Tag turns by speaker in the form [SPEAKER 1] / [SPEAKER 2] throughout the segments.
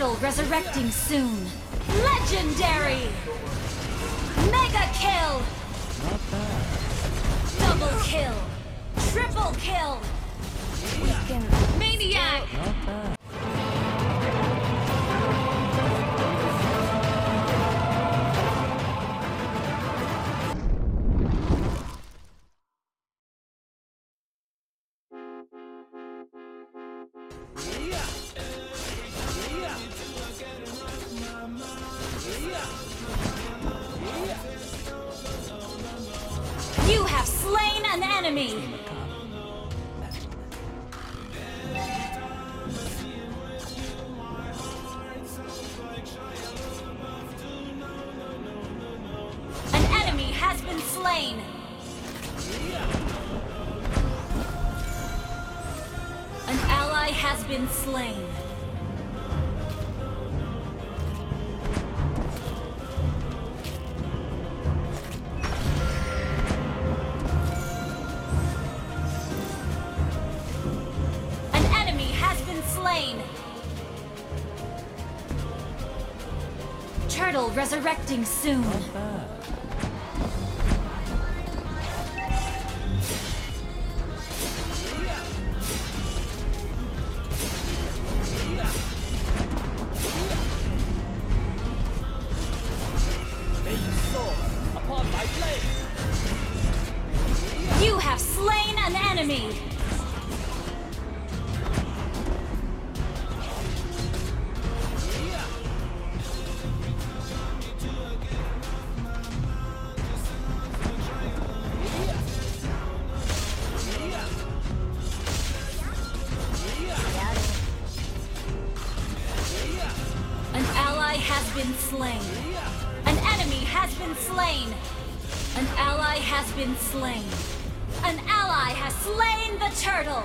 [SPEAKER 1] Turtle resurrecting soon. Legendary! Mega kill! Double kill! Triple kill! Maniac! You have slain an enemy! An enemy has been slain! An ally has been slain. Resurrecting soon. Has been slain. An enemy has been slain. An ally has been slain. An ally has slain the turtle.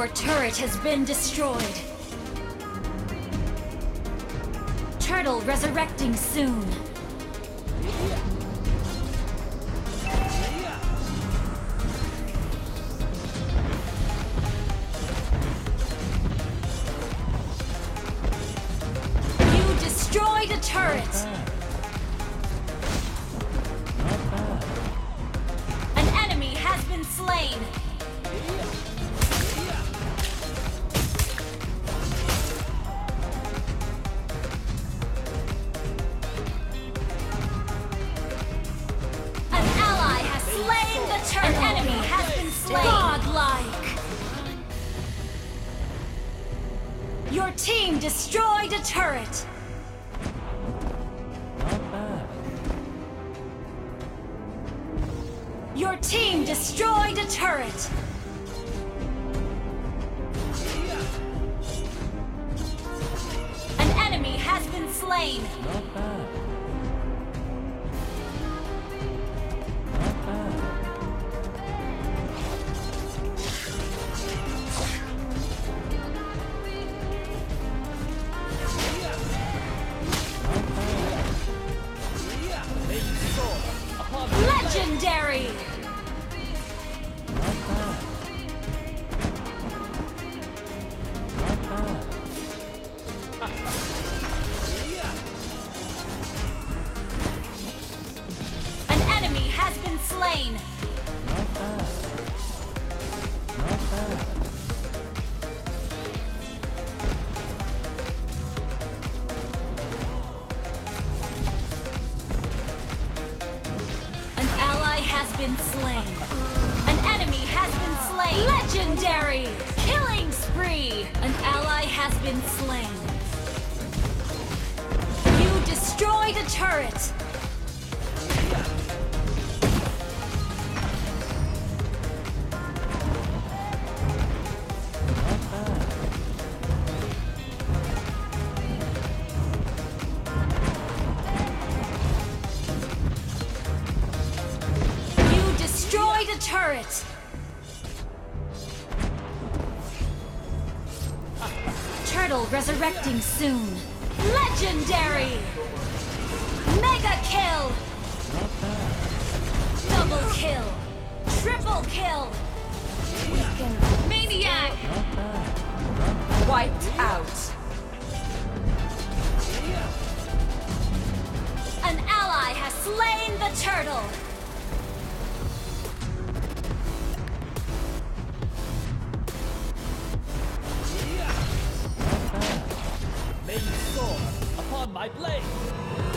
[SPEAKER 1] Our turret has been destroyed. Turtle resurrecting soon. You destroyed a turret. An enemy has been slain. Your team destroyed a turret!
[SPEAKER 2] Not bad.
[SPEAKER 1] Your team destroyed a turret! An enemy has been slain!
[SPEAKER 2] Not bad.
[SPEAKER 1] Been slain. An enemy has been slain. Legendary. Killing spree. An ally has been slain. You destroyed a turret. Turret. Turtle resurrecting soon. Legendary. Mega kill. Double kill. Triple kill. Maniac.
[SPEAKER 3] Wiped out.
[SPEAKER 1] An ally has slain the turtle.
[SPEAKER 4] on my blade!